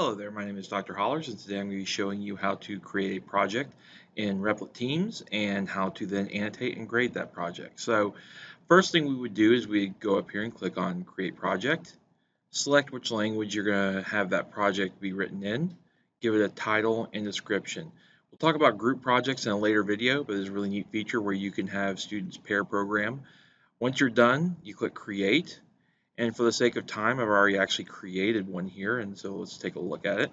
Hello there, my name is Dr. Hollers and today I'm going to be showing you how to create a project in Replit Teams and how to then annotate and grade that project. So first thing we would do is we go up here and click on create project, select which language you're going to have that project be written in, give it a title and description. We'll talk about group projects in a later video, but there's a really neat feature where you can have students pair program. Once you're done, you click create and for the sake of time, I've already actually created one here, and so let's take a look at it.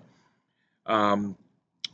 Um,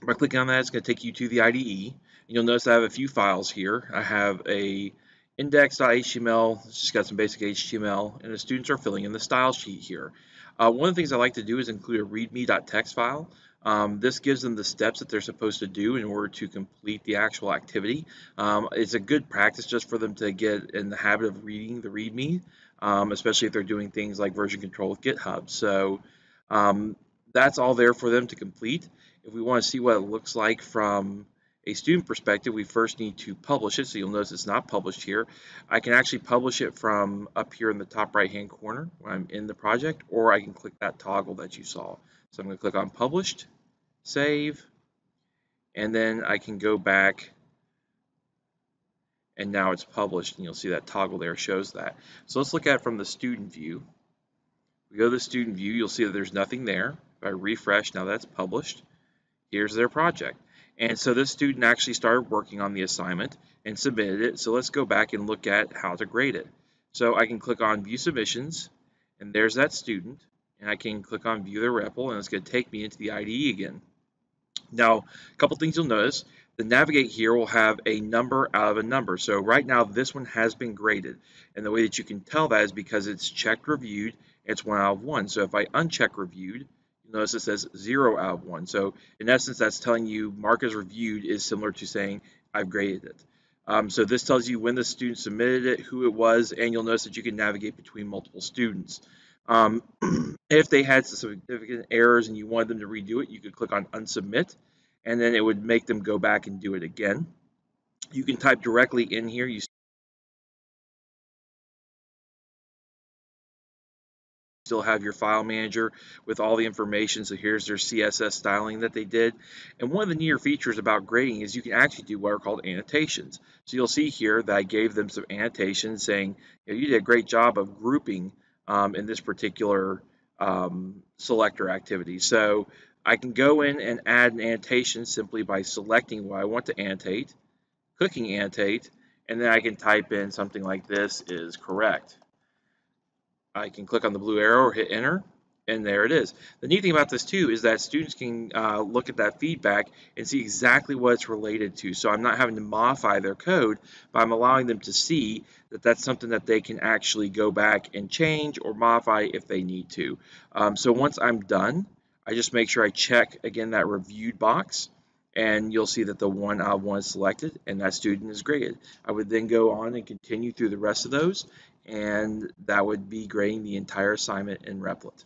by clicking on that, it's going to take you to the IDE. And you'll notice I have a few files here. I have a index.html, it's just got some basic HTML, and the students are filling in the style sheet here. Uh, one of the things I like to do is include a readme.txt file. Um, this gives them the steps that they're supposed to do in order to complete the actual activity. Um, it's a good practice just for them to get in the habit of reading the README um, especially if they're doing things like version control with GitHub. So um, that's all there for them to complete. If we want to see what it looks like from a student perspective, we first need to publish it. So you'll notice it's not published here. I can actually publish it from up here in the top right hand corner when I'm in the project, or I can click that toggle that you saw. So I'm going to click on published, save, and then I can go back and now it's published and you'll see that toggle there shows that. So let's look at it from the student view. We go to the student view, you'll see that there's nothing there. If I refresh, now that's published. Here's their project. And so this student actually started working on the assignment and submitted it. So let's go back and look at how to grade it. So I can click on view submissions and there's that student and I can click on view the REPL and it's going to take me into the IDE again. Now, a couple things you'll notice. The navigate here will have a number out of a number. So right now this one has been graded. And the way that you can tell that is because it's checked reviewed, it's one out of one. So if I uncheck reviewed, you'll notice it says zero out of one. So in essence, that's telling you mark as reviewed is similar to saying I've graded it. Um, so this tells you when the student submitted it, who it was, and you'll notice that you can navigate between multiple students. Um, if they had some significant errors and you wanted them to redo it, you could click on unsubmit and then it would make them go back and do it again. You can type directly in here. You still have your file manager with all the information. So here's their CSS styling that they did. And one of the neater features about grading is you can actually do what are called annotations. So you'll see here that I gave them some annotations saying, you, know, you did a great job of grouping um, in this particular um, selector activity. So I can go in and add an annotation simply by selecting what I want to annotate, clicking annotate, and then I can type in something like this is correct. I can click on the blue arrow or hit enter, and there it is. The neat thing about this too is that students can uh, look at that feedback and see exactly what it's related to. So I'm not having to modify their code, but I'm allowing them to see that that's something that they can actually go back and change or modify if they need to. Um, so once I'm done, I just make sure I check again that reviewed box and you'll see that the one one is selected and that student is graded. I would then go on and continue through the rest of those and that would be grading the entire assignment in Replit.